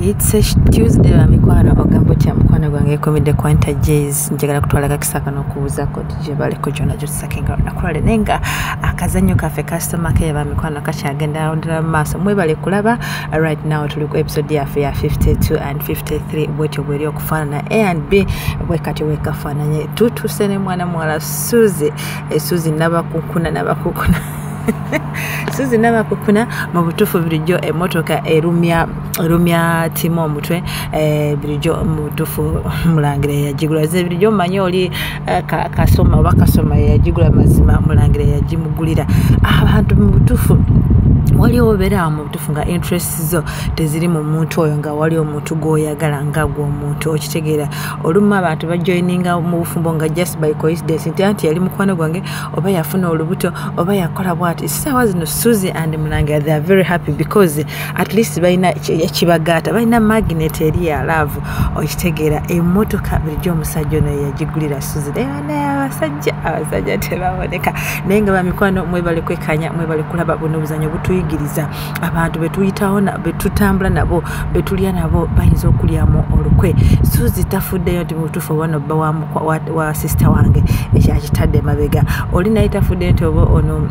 It's a Tuesday wa mikwano ogambo kya mukwano gwange ekomedde kwanta jas njagala kutwala kakisa kano okubuuzako gye baleko gyona gyotusakenga nakulale naye nga akazannyo kaffe kasitoma ke yaba mikwano kakyagenda ndala mu maaso mwebale kulaba right now tuli ku episode yaffe ya 52 and 53 bwetyo bweri okufaanana a and b bwe kati wekafaananye tutuuse ne mwana muwala suzi esuzi nabakukuna nabakukuna suzi nabakukuna mu butuufu bulijjo emmotoka erumya erumya timu omutwe eh, bulijjo mu butuufu mulangira yeyagigula ze bulijjo mumanyi oli eh, ka- kasoma oba kasoma yeyagigula mazima mulangira yeyagimugulira abantu mu butuufu waliwo obeerawo mu butuufu nga interest zo teziri mu muntu oyo nga wali omuntu gw'oyagala nga gwe omuntu okitegeera. Olumu abantu bajoininga mu bufumbo nga just by coincidence nti anti yali mukwano gwange oba yafuna olubuto oba yakola bwati. Saawa zino suzy and mulangira they are very happy because at least balina eki- ekibagaata balina magnet eri ya love okitegeera. Emmotoka bulijjo omusajja ono yeyagigulira suzy abasajja abasajja tebaboneka. Naye nga bamikwano mwebale kwekanya mwebale kulaba buno obuzanyo butuyigiriza abantu betuyitawo betutambula nabo betulya nabo bayinza okulyamu olukwe. Suzi tafuddeyo nti mubutuufu oba nobba wa, sisita wange ekyakitadde mabega. Oli naye tafuddeyo nti oba ono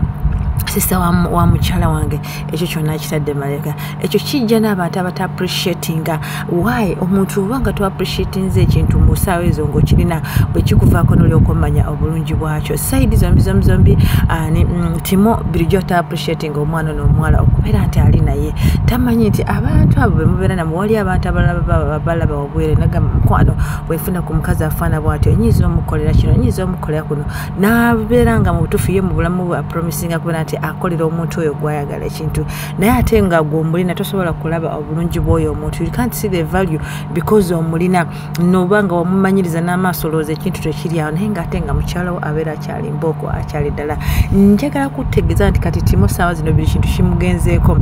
sisita wa, mu- wa mukyala wange ekyo kyonna kitadde malega ekyo kijja n'abantu abata appreciatinga why omuntu oba nga to appreciatinze ekintu mu ssaawa ezo ngaokirina bwe kikuvaako nolyoka omanya obulungi bwakyo. Saidi zombi zombi zombi ani mm, timo bulijjo ta appreciatinga omwana n'omuwala okubeera nti ali naye. Tamanyi nti abantu abo bemubeera namwe wali abantu abalala baba balaba wabwere nagamba mukwano bwefuna ku mukazi afaana bwatyo. Nyinza omukolera kino nyinza omukolera kuno. Nabeera nga mu butuufu ye mu bulamu bwe apromisinga kubeera nti akolera omuntu oyo gwayagala ekintu. Naye ate nga gwomulina tosobola kulaba obulungi bw'oyo omuntu. You can't see the value because omulina noba nga wamumanyiriza n'amaaso olowooza ekintu tekiri awo naye nga ate nga mukyalawo abeera akyali mbooko akyali ddala. Njagala kutegeeza nti kati timo saawa zino buli kintu kimugenzeeko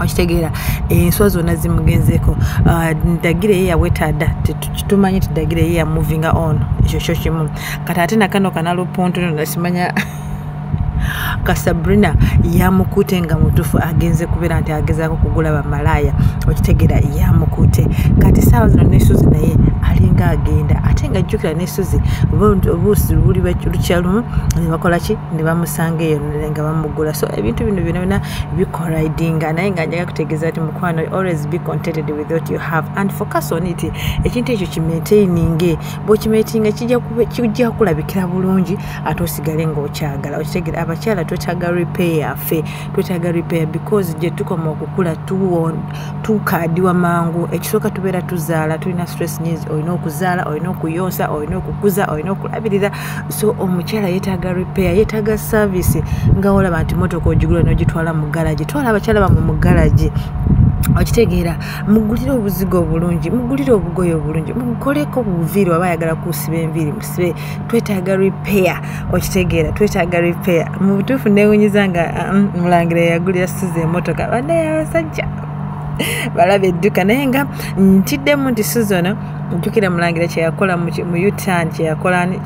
okitegeera enswa zonna zimugenzeeko. Ah, ndagire ye yawetadda tumanyi ti dagire ye yamovinga on ekyo kyo kimu. Kati ate nakano kanalupuntuno nasimanya kasabrina yamukute nga mutufu agenze kubeera nti agezaako kugula bamalaaya. Okitegeera yamukute. Kati saawa zino nesuzi naye alinga agenda ate nga jjukira nesuzi obuusi buli lukyalumu ne bakola ki? Ne bamusanga eyo nga bamugula. So ebintu bino byona byona bikoraidinga naye nga njaga kutegeeza nti mukwano always be contented with what you have and focus on it. Ekintu ekyo kimaintaininge. Bw'okimaintinga kijja kulabikira bulungi ate osigale ng'okyagala. Okitegeera abakyala twetaaga repair ffe twetaaga repair because gye tukoma okukula tukaadiwa mangu. Ekisooka tubeera tuzaala tulina stress nyingi olina okuzaala olina okuyonsa olina okukuza olina okulabirira. So omukyala yeetaaga repair yeetaaga service nga olaba nti motoka ogigula n'ogitwala mu garagi twala abakyala bamwe mu garagi okitegeera mugulire obuzigo obulungi mugulire obugoye obulungi mukoleko buviiri waba ayagala kusiba enviiri musibe twetaaga repair. Okitegeera twetaaga repair. Mu butuufu newunyiza nga mm, mulangira yagulira suza emotoka banaye abasajja balaba edduka naye nga ntiddemu nti suzono njukira mulangira kyeyakola mu utan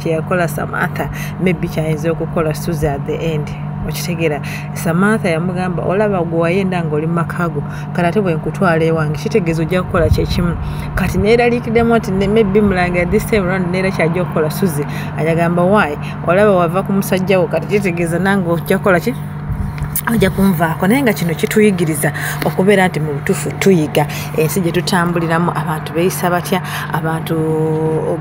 kyeyakola samantha. Maybe kyayinza okukola suza at the end okitegeera samantha yamugamba olaba gwe wayenda nga oli mumakago kati ate bwe nkutwala ewange kitegeeza ojja kukola kyekimu kati neeraliikiddemu nti maybe mulangira this time round neera kyajja okukola suzi ayagamba wayi olaba wava ku musajja wo kati kitegeeza nange ojja kukola ki ojja kunvaako naye nga kino kituyigiriza okubeera nti mu butuufu tuyiga. Ensi gye tutambuliramu abantu beeyisa batya abantu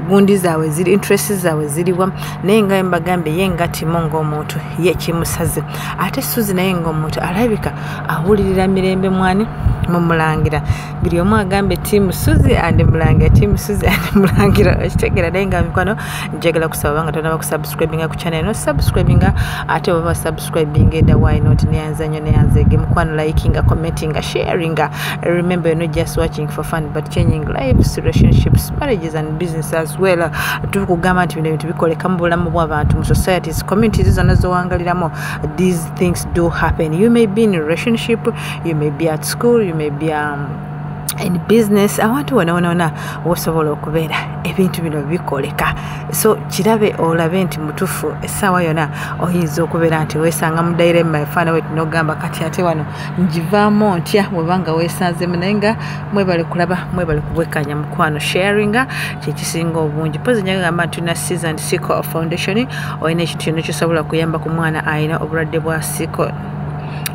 gundi zaabwe ziri interest zaabwe ziriwa. Naye nga mbagambye ye nga timu ng'omuntu ye kimusaze. Ate suzi naye ng'omuntu alabika awulirira mirembe mwani mumulangira. Buli omu agambe tiimu suzi and mulangira. Tiimu suzi and mulangira. Okitegeera naye nga mikwano njagala kusaba nga tonaba kusubscribinga ku channel no subscribinga ate oba subscribing edda why not? Neyanza nnyo neyanzege mukwano likinga commentinga sharinga. Remember you're just watching for fun but changing lives relationships marriages and business as well. Tukugamba nti bino ebintu bikoleka mu bulamu bw'abantu mu societies communities zonna zowangaliramu these things do happen. You may be in a relationship you may be at school you be um, in business awantu wona wona wona wosobola okubeera ebintu bino bikoleka. So kirabe olabe nti mutufu essaawa yona oyinza okubeera nti wesanga mudaire emafaana wetu nogamba kati ate wano njivaamu ntya? Webanga wesanzemu naye nga mwebale kulaba mwebale kubwekanya mukwano sharinga kyekisinga obungi. Pozi nyagamba nti tulina season sico foundation olina ekintu kyonna kyosobola kuyamba ku mwana alina obulwadde bwa sico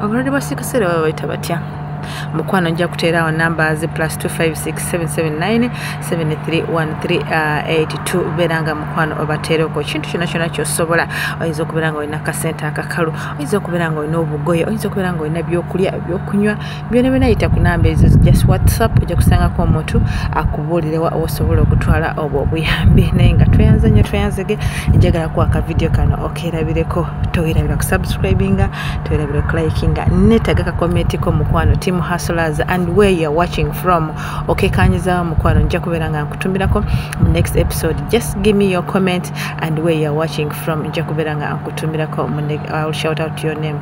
obulwadde bwa sico seera baba baita batya mukwano nja kuteerawo numbers plus 256779731382 beera nga mukwano obateereko kintu kyona kyona kyosobola oyinza okubeera nga olina kasente akakalu oyinza okubeera nga olina obugoye oyinza okubeera nga olina byokulya byokunywa byona byona yita ku namba ezo just whatsapp ojja kusangako omuntu akubuulirewa owosobola okutwala obwo obuyambi. Naye nga tweyanze nnyo tweyanzege njagala kuwa akavidiyo kano okerabireko towerabira kusubscribinga towerabira okulikinga netaga kakomentiko mukwano. Timu hustlers and where you're watching from. Okekanyizawo mukwano nja kubeera nga nkutumirako mu next episode. Just give me your comment and where you're watching from. Nja kubeera nga nkutumirako i'll shout out your name